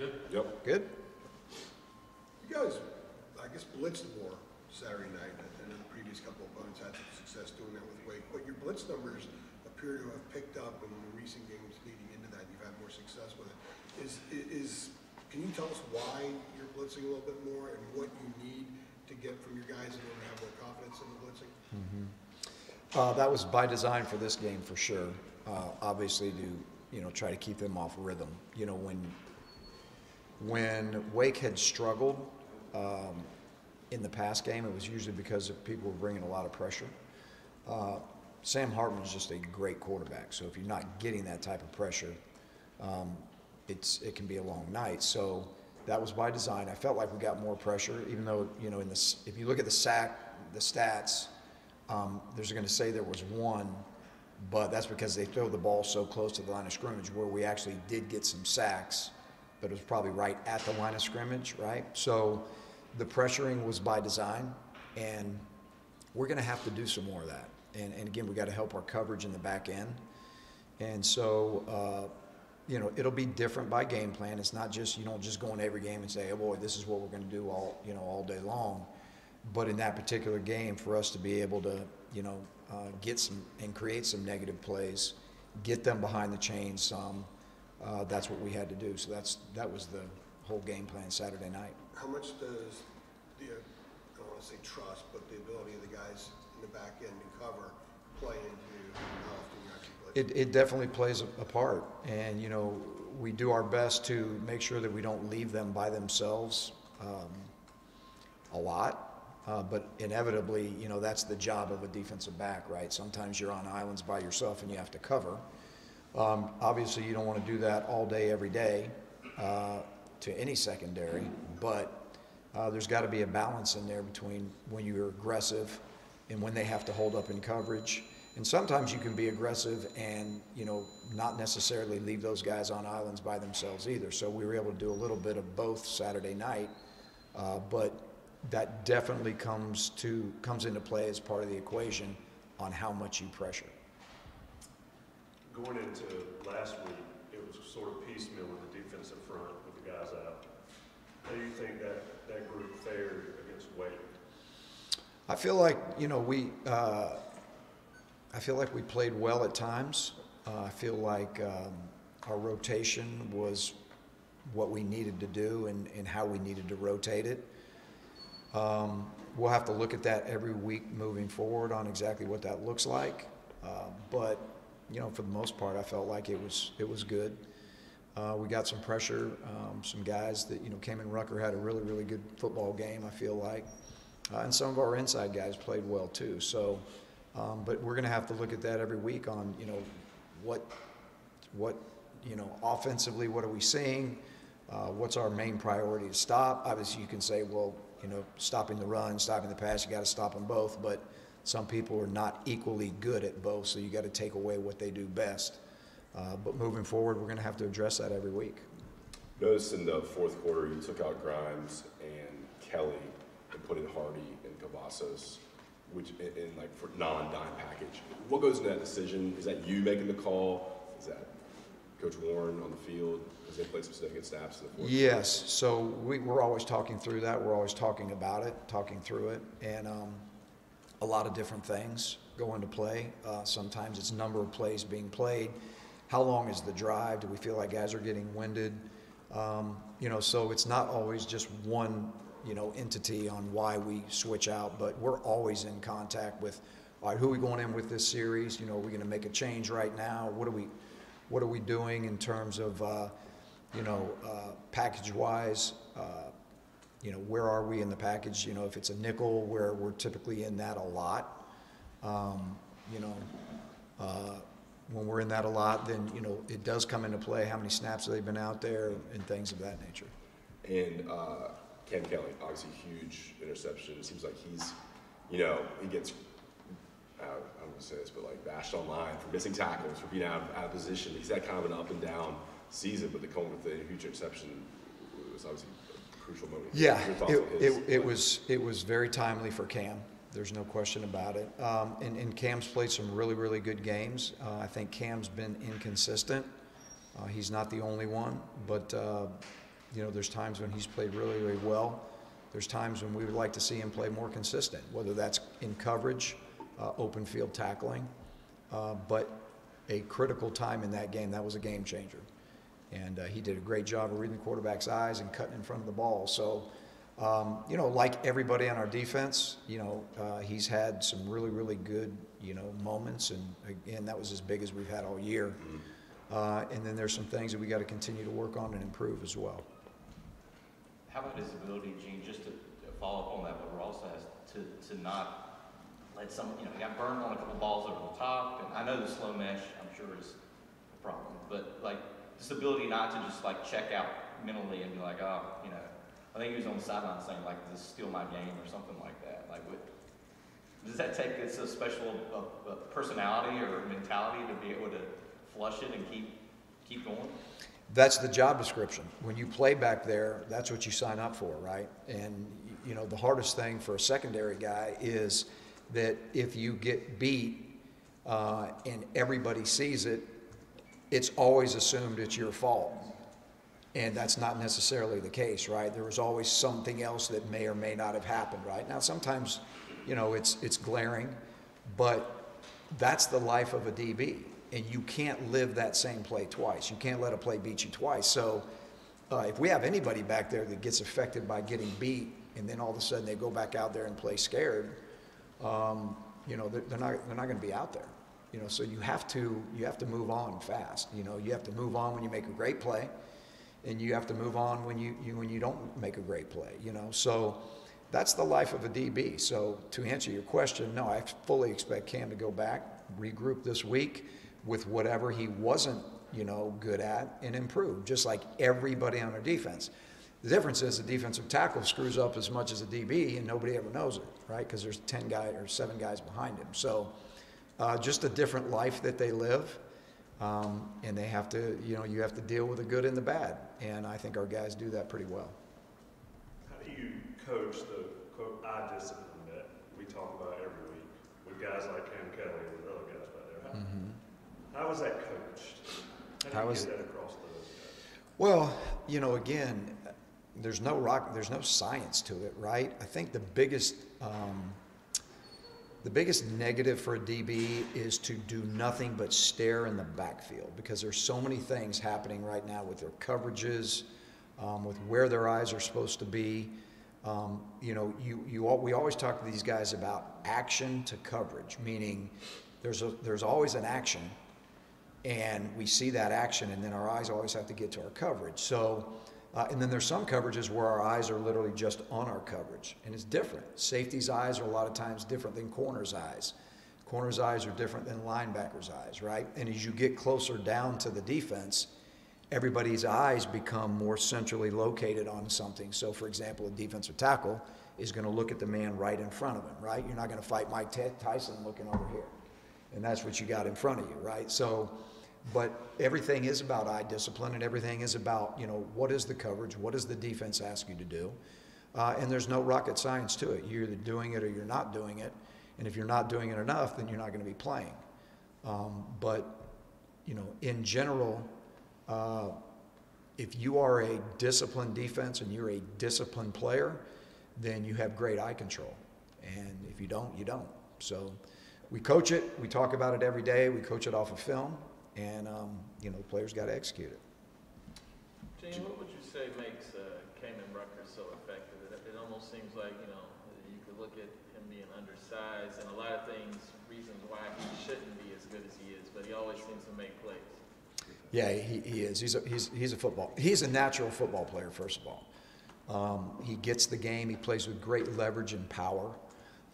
Yep. Good? You guys, I guess, blitzed more Saturday night, and in the previous couple of opponents had some success doing that with Wake. But your blitz numbers appear to have picked up in the recent games leading into that. You've had more success with it. Is, is, can you tell us why you're blitzing a little bit more and what you need to get from your guys in order to have more confidence in the blitzing? Uh, that was by design for this game for sure. Uh, obviously to, you know, try to keep them off rhythm. You know, when, when Wake had struggled, um, in the past game, it was usually because of people were bringing a lot of pressure. Uh, Sam Hartman is just a great quarterback. So if you're not getting that type of pressure, um, it's it can be a long night. So that was by design. I felt like we got more pressure, even though you know in this if you look at the sack, the stats, um, there's going to say there was one, but that's because they throw the ball so close to the line of scrimmage where we actually did get some sacks, but it was probably right at the line of scrimmage, right? So the pressuring was by design, and we're going to have to do some more of that. And, and again, we got to help our coverage in the back end. And so, uh, you know, it'll be different by game plan. It's not just you don't just go in every game and say, "Oh boy, this is what we're going to do all you know all day long." But in that particular game, for us to be able to, you know, uh, get some and create some negative plays, get them behind the chains some, uh, that's what we had to do. So that's that was the whole game plan Saturday night. How much does the, uh, I don't want to say trust, but the ability of the guys in the back end to cover play into how often you actually blitz? It, it definitely plays a, a part, and you know we do our best to make sure that we don't leave them by themselves um, a lot. Uh, but inevitably, you know that's the job of a defensive back, right? Sometimes you're on islands by yourself and you have to cover. Um, obviously, you don't want to do that all day, every day uh, to any secondary, but uh, there's got to be a balance in there between when you're aggressive and when they have to hold up in coverage. And sometimes you can be aggressive and you know not necessarily leave those guys on islands by themselves either. So we were able to do a little bit of both Saturday night, uh, but that definitely comes to comes into play as part of the equation on how much you pressure. Going into last week, it was sort of piecemeal with the defensive front with the guys out. How do you think that, that group fared against Wake? I feel like you know we. Uh, I feel like we played well at times. Uh, I feel like um, our rotation was what we needed to do and, and how we needed to rotate it. Um, we'll have to look at that every week moving forward on exactly what that looks like. Uh, but you know, for the most part, I felt like it was it was good. Uh, we got some pressure. Um, some guys that you know came in. Rucker had a really really good football game. I feel like, uh, and some of our inside guys played well too. So, um, but we're going to have to look at that every week on you know what what you know offensively. What are we seeing? Uh, what's our main priority to stop? Obviously, you can say, well, you know, stopping the run, stopping the pass, you got to stop them both. But some people are not equally good at both, so you got to take away what they do best. Uh, but moving forward, we're going to have to address that every week. Notice in the fourth quarter, you took out Grimes and Kelly and put in Hardy and Cavazos, which in, like for non-dime package. What goes into that decision? Is that you making the call? Is that Coach Warren on the field? Because they played some significant snaps in the fourth. Yes, so we, we're always talking through that. We're always talking about it, talking through it, and um, a lot of different things go into play. Uh, sometimes it's number of plays being played. How long is the drive? Do we feel like guys are getting winded? Um, you know, so it's not always just one, you know, entity on why we switch out, but we're always in contact with, all right, who are we going in with this series? You know, are we going to make a change right now? What are we, what are we doing in terms of, uh, you know, uh, package-wise? Uh, you know, where are we in the package? You know, if it's a nickel, where we're typically in that a lot. Um, you know, uh, when we're in that a lot, then, you know, it does come into play, how many snaps they've they been out there and things of that nature. And uh, Cam Kelly, obviously huge interception. It seems like he's, you know, he gets, uh, I'm going to say this, but like bashed online for missing tackles, for being out of, out of position. He's had kind of an up and down season, but the come with the huge interception was obviously crucial moment. Yeah, it, it, it was, it was very timely for Cam. There's no question about it. Um, and, and Cam's played some really, really good games. Uh, I think Cam's been inconsistent. Uh, he's not the only one, but, uh, You know, there's times when he's played really, really well. There's times when we would like to see him play more consistent, whether that's in coverage, uh, open field tackling. Uh, but a critical time in that game, that was a game changer. And uh, he did a great job of reading the quarterback's eyes and cutting in front of the ball. So, um, you know, like everybody on our defense, you know, uh, he's had some really, really good, you know, moments. And again, that was as big as we've had all year. Uh, and then there's some things that we got to continue to work on and improve as well. How about his ability, Gene, just to to follow up on that, but Ross has, to, to not let some, you know, he got burned on a couple balls over the top, and I know the slow mesh, I'm sure is a problem, but like, this ability not to just like check out mentally and be like, oh, you know, I think he was on the sideline saying like, this is still my game or something like that, like, what, does that take, it's a special uh, uh, personality or mentality to be able to flush it and keep, keep going? That's the job description. When you play back there, that's what you sign up for, right? And, you know, the hardest thing for a secondary guy is that if you get beat uh, and everybody sees it, it's always assumed it's your fault. And that's not necessarily the case, right? There was always something else that may or may not have happened, right? Now, sometimes, you know, it's, it's glaring, but that's the life of a DB. And you can't live that same play twice. You can't let a play beat you twice. So uh, if we have anybody back there that gets affected by getting beat and then all of a sudden they go back out there and play scared, um, you know, they're, they're not, they're not going to be out there. You know, so you have to, you have to move on fast. You know, you have to move on when you make a great play and you have to move on when you, you when you don't make a great play, you know. So that's the life of a DB. So to answer your question, no, I fully expect Cam to go back, regroup this week with whatever he wasn't, you know, good at and improve, just like everybody on our defense. The difference is the defensive tackle screws up as much as a DB and nobody ever knows it, right? Because there's 10 guys or seven guys behind him. So uh, just a different life that they live. Um, and they have to, you know, you have to deal with the good and the bad. And I think our guys do that pretty well. How do you coach the quote eye discipline that we talk about every week with guys like Cam Kelly and with other guys back there? How, how is that coached? How do you is- get that across those? Well, you know, again, there's no rock, there's no science to it, right? I think the biggest, um, the biggest negative for a DB is to do nothing but stare in the backfield because there's so many things happening right now with their coverages, um, with where their eyes are supposed to be. Um, you know, you, you, al- we always talk to these guys about action to coverage, meaning there's a, there's always an action and we see that action, and then our eyes always have to get to our coverage. So, uh, and then there's some coverages where our eyes are literally just on our coverage, and it's different. Safety's eyes are a lot of times different than corner's eyes. Corner's eyes are different than linebacker's eyes, right? And as you get closer down to the defense, everybody's eyes become more centrally located on something. So, for example, a defensive tackle is going to look at the man right in front of him, right? You're not going to fight Mike Ty- Tyson looking over here and that's what you got in front of you, right? So, but everything is about eye discipline, and everything is about you know what is the coverage, what does the defense ask you to do, uh, and there's no rocket science to it. You're either doing it or you're not doing it, and if you're not doing it enough, then you're not going to be playing. Um, but you know, in general, uh, if you are a disciplined defense and you're a disciplined player, then you have great eye control, and if you don't, you don't. So we coach it, we talk about it every day, we coach it off of film, and, um, you know, the players got to execute it. Gene, what would you say makes uh, Kaimon Rucker so effective? It, it almost seems like, you know, you could look at him being undersized and a lot of things, reasons why he shouldn't be as good as he is, but he always seems to make plays. Yeah, he, he is. He's a, he's, he's a football. He's a natural football player, first of all. Um, he gets the game. He plays with great leverage and power.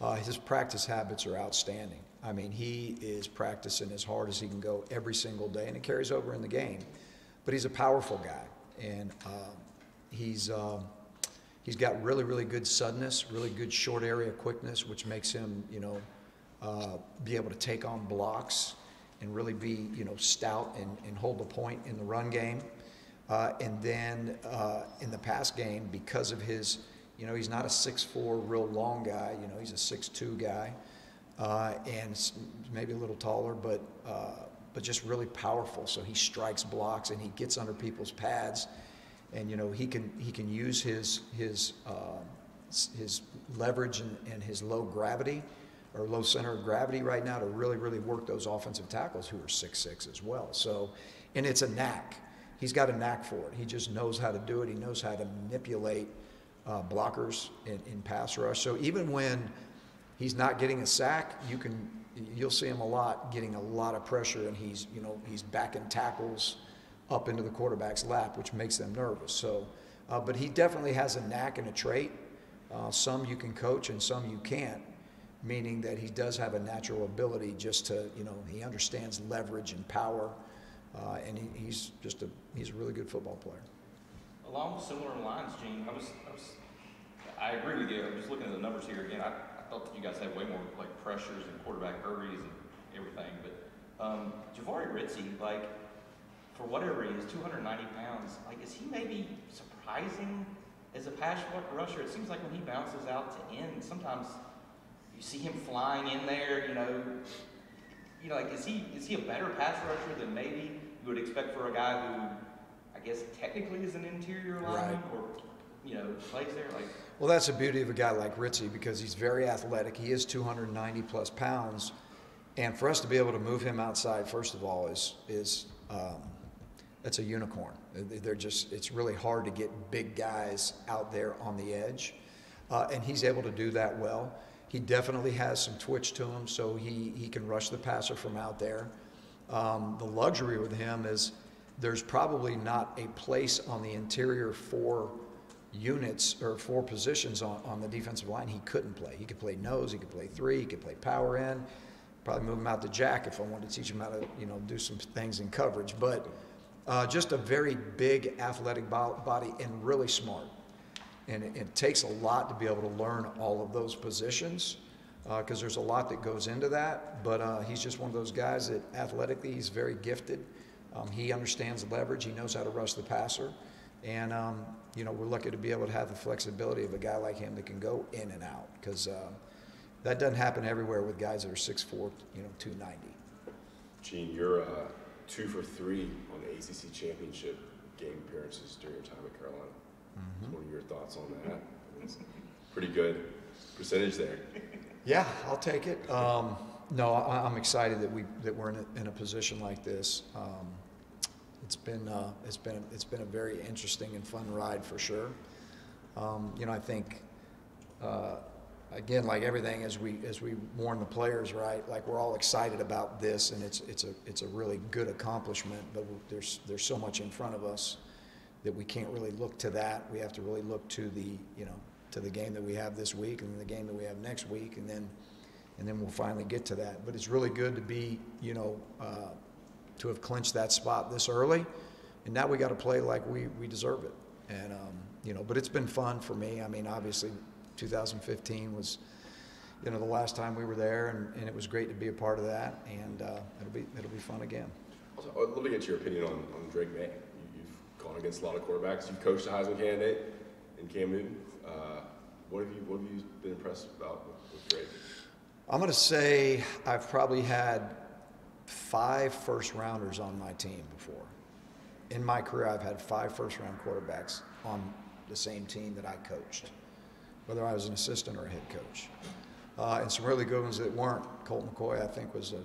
Uh, his practice habits are outstanding. I mean, he is practicing as hard as he can go every single day, and it carries over in the game. But he's a powerful guy, and um, he's um, he's got really, really good suddenness, really good short area quickness, which makes him, you know, uh, be able to take on blocks and really be, you know, stout and, and hold the point in the run game. Uh, and then uh, in the pass game, because of his, you know, he's not a 6'4", real long guy. You know, he's a 6'2", guy, uh, and maybe a little taller, but uh, but just really powerful. So he strikes blocks and he gets under people's pads, and you know he can he can use his his uh, his leverage and, and his low gravity or low center of gravity right now to really really work those offensive tackles who are six six as well. So, and it's a knack. He's got a knack for it. He just knows how to do it. He knows how to manipulate uh, blockers in, in pass rush. So even when he's not getting a sack, you can you'll see him a lot getting a lot of pressure, and he's you know he's backing tackles up into the quarterback's lap, which makes them nervous. So, uh, but he definitely has a knack and a trait. Uh, some you can coach, and some you can't. Meaning that he does have a natural ability just to you know he understands leverage and power, uh, and he, he's just a he's a really good football player. Along similar lines, Gene, I was, I was, I agree with you. I'm just looking at the numbers here again. I, thought that you guys had way more like pressures and quarterback hurries and everything. But um, Javari Ritzie, like, for whatever he is, 290 pounds. Like, is he maybe surprising as a pass rusher? It seems like when he bounces out to end, sometimes you see him flying in there. You know, you know, like, is he is he a better pass rusher than maybe you would expect for a guy who I guess technically is an interior lineman Right. or, you know, plays there, like, Well, that's the beauty of a guy like Ritzie because he's very athletic. He is 290 plus pounds, and for us to be able to move him outside, first of all, is is um, that's a unicorn. They're just it's really hard to get big guys out there on the edge, uh, and he's able to do that well. He definitely has some twitch to him, so he he can rush the passer from out there. Um, the luxury with him is there's probably not a place on the interior four units or four positions on, on the defensive line he couldn't play. He could play nose, he could play three, he could play power end. Probably move him out to jack if I wanted to teach him how to, you know, do some things in coverage. But uh, just a very big athletic bo- body and really smart. And it, it takes a lot to be able to learn all of those positions because there's a lot that goes into that. But uh, he's just one of those guys that athletically he's very gifted. Um, he understands leverage. He knows how to rush the passer. And, um, you know, we're lucky to be able to have the flexibility of a guy like him that can go in and out because uh, that doesn't happen everywhere with guys that are 6'4", you know, 290. Gene, you're uh, two for three on the ACC championship game appearances during your time at Carolina. So what are your thoughts on that? It's pretty good percentage there. Yeah, I'll take it. Um, no, I, I'm excited that we that we're in a, in a position like this. Um, it's been uh, it's been it's been a very interesting and fun ride for sure. Um, you know, I think uh, again, like everything, as we as we warn the players, right? Like we're all excited about this, and it's it's a it's a really good accomplishment. But there's there's so much in front of us that we can't really look to that. We have to really look to the you know to the game that we have this week and the game that we have next week, and then and then we'll finally get to that. But it's really good to be you know uh, to have clinched that spot this early, and now we got to play like we we deserve it. And um, you know, but it's been fun for me. I mean, obviously, 2015 was you know the last time we were there, and, and it was great to be a part of that. And uh, it'll be it'll be fun again. Also, I'd love to get your opinion on, on Drake Maye. You, you've gone against a lot of quarterbacks. You've coached a Heisman candidate in Cam Newton. Uh, what have you What have you been impressed about with, with Drake? I'm going to say I've probably had five first rounders on my team before. In my career, I've had five first round quarterbacks on the same team that I coached, whether I was an assistant or a head coach. Uh, and some really good ones that weren't. Colt McCoy, I think, was a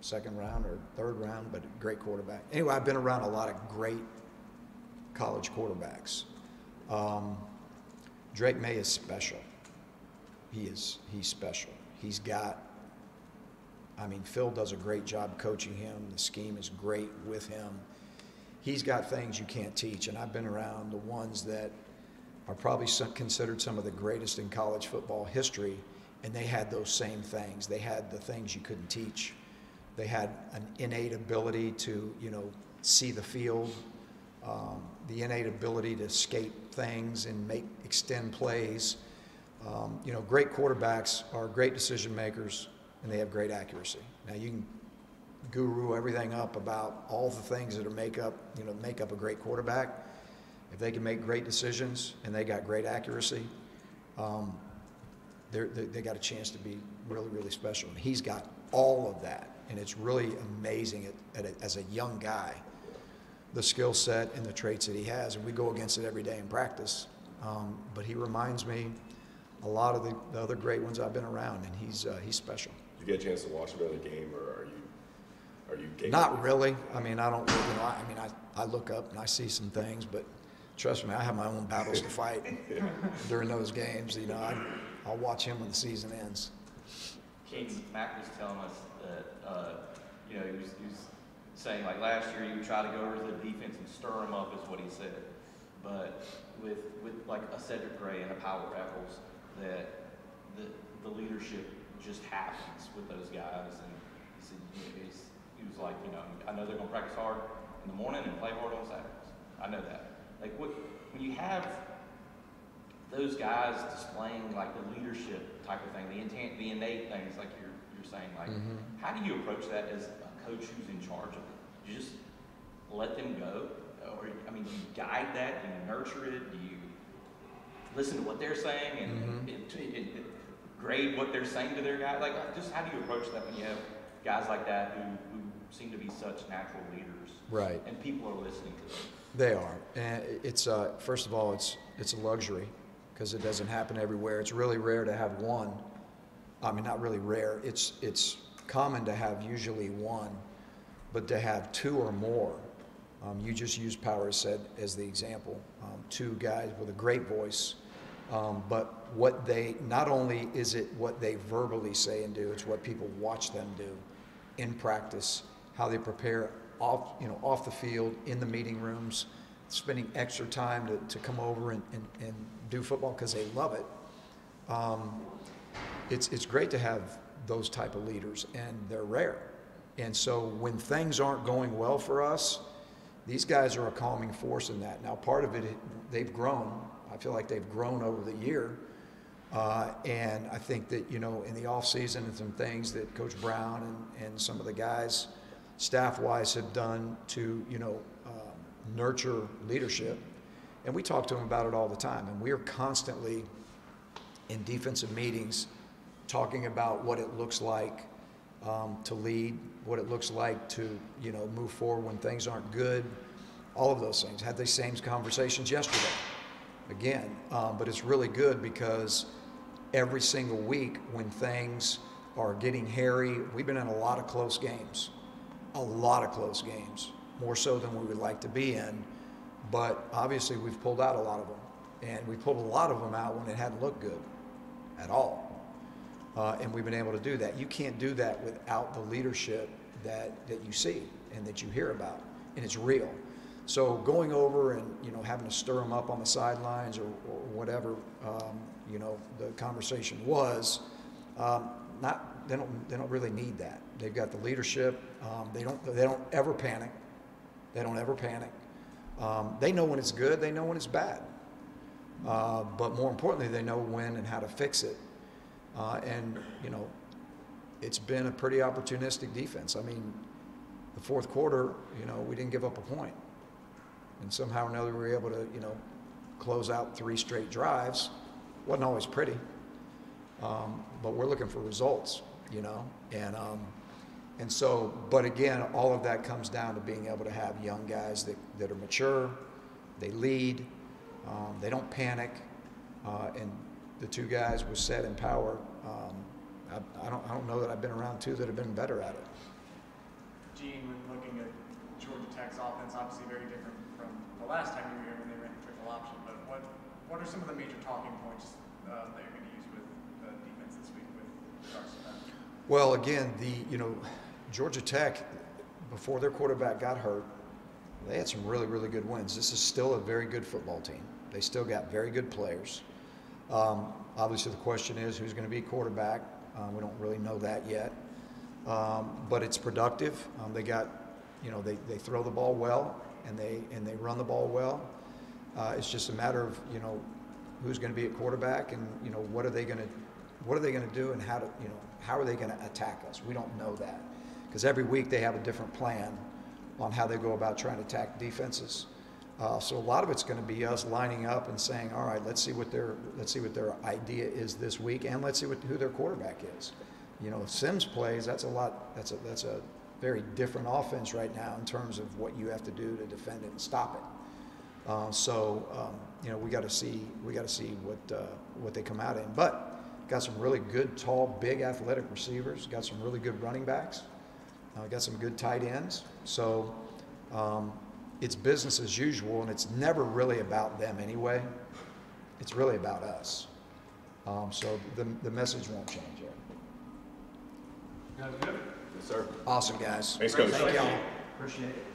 second round or third round, but great quarterback. Anyway, I've been around a lot of great college quarterbacks. Um, Drake Maye is special. He is he's special. He's got I mean Phil does a great job coaching him. The scheme is great with him. He's got things you can't teach and I've been around the ones that are probably some, considered some of the greatest in college football history and they had those same things. They had the things you couldn't teach. They had an innate ability to, you know, see the field, um, the innate ability to skate things and make extend plays. Um, you know, great quarterbacks are great decision makers and they have great accuracy. Now you can guru everything up about all the things that are make up, you know, make up a great quarterback. If they can make great decisions and they got great accuracy, um, they they got a chance to be really, really special. And he's got all of that, and it's really amazing at, at a, as a young guy the skill set and the traits that he has, and we go against it every day in practice. Um, but he reminds me a lot of the, the other great ones I've been around, and he's uh, he's special. Do you get a chance to watch another game, or are you are you? game- Not really. I mean, I don't. You know, I, I mean, I, I look up and I see some things, but trust me, I have my own battles to fight during those games. You know, I, I'll watch him when the season ends. King Mac was telling us that, uh, you know, he was, he was saying like last year he would try to go over to the defense and stir them up is what he said. But with, with like a Cedric Gray and a Power Echols, that the, the leadership just happens with those guys. And he said, you know, he was like, you know, I know they're gonna practice hard in the morning and play hard on Saturdays. I know that. Like what, when you have those guys displaying like the leadership type of thing, the intent, the innate things, like you're you're saying, like mm-hmm. how do you approach that as a coach who's in charge of it? You just let them go, or I mean, do you guide that? Do you nurture it? Do you listen to what they're saying and, and, and- and grade what they're saying to their guys? Like, just how do you approach that when you have guys like that who, who seem to be such natural leaders, Right. and people are listening to them? They are, and it's uh, first of all, it's it's a luxury because it doesn't happen everywhere. It's really rare to have one. I mean, not really rare. It's it's common to have usually one, but to have two or more. Um, you just used Power said as the example. Um, two guys with a great voice, um, but what they not only is it what they verbally say and do, it's what people watch them do in practice, how they prepare off, you know, off the field, in the meeting rooms, spending extra time to, to come over and, and, and do football because they love it. Um, it's, it's great to have those type of leaders, and they're rare. And so when things aren't going well for us, these guys are a calming force in that. Now, part of it, they've grown. Feel like they've grown over the year. Uh, and I think that, you know, in the offseason and some things that Coach Brown and, and some of the guys, staff-wise, have done to, you know, um, nurture leadership. And we talk to them about it all the time. And we are constantly in defensive meetings talking about what it looks like um, to lead, what it looks like to, you know, move forward when things aren't good, all of those things. Had these same conversations yesterday, again. Um, but it's really good because every single week when things are getting hairy, we've been in a lot of close games, a lot of close games, more so than we would like to be in. But obviously, we've pulled out a lot of them, and we pulled a lot of them out when it hadn't looked good at all. Uh, and we've been able to do that. You can't do that without the leadership that, that you see and that you hear about, and it's real. So going over and you know having to stir them up on the sidelines or, or whatever um, you know the conversation was, um, not they don't they don't really need that. They've got the leadership. Um, they don't they don't ever panic. They don't ever panic. Um, they know when it's good. They know when it's bad. Uh, but more importantly, they know when and how to fix it. Uh, and, you know, it's been a pretty opportunistic defense. I mean, the fourth quarter, you know, we didn't give up a point. And somehow or another, we were able to, you know, close out three straight drives. Wasn't always pretty. Um, but we're looking for results, you know? And, um, and so, but again, all of that comes down to being able to have young guys that, that are mature, they lead, um, they don't panic. Uh, and the two guys with set and power, um, I, I, don't, I don't know that I've been around two that have been better at it. Gene, when looking at Georgia Tech's offense, obviously very different the last time you were here when they ran the triple option, but what, what are some of the major talking points uh, that you're going to use with the defense this week with regards to that? Well, again, the you know Georgia Tech before their quarterback got hurt, they had some really really good wins. This is still a very good football team. They still got very good players. Um, obviously, the question is who's going to be quarterback. Um, we don't really know that yet, um, but it's productive. Um, they got, you know, they, they throw the ball well and they and they run the ball well. Uh, it's just a matter of you know who's going to be at quarterback and you know what are they going to what are they going to do and how to you know how are they going to attack us? We don't know that because every week they have a different plan on how they go about trying to attack defenses. Uh, so a lot of it's going to be us lining up and saying, all right, let's see what their let's see what their idea is this week, and let's see what, who their quarterback is. You know, if Sims plays, that's a lot. That's a that's a very different offense right now in terms of what you have to do to defend it and stop it. Uh, so um, you know we got to see we got to see what uh, what they come out in. But got some really good, tall, big, athletic receivers. Got some really good running backs. Uh, got some good tight ends. So um, it's business as usual, and it's never really about them anyway. It's really about us. Um, so the, the message won't change there. Yes, sir. Awesome, guys. Thanks, Coach. Thank y'all. Appreciate it.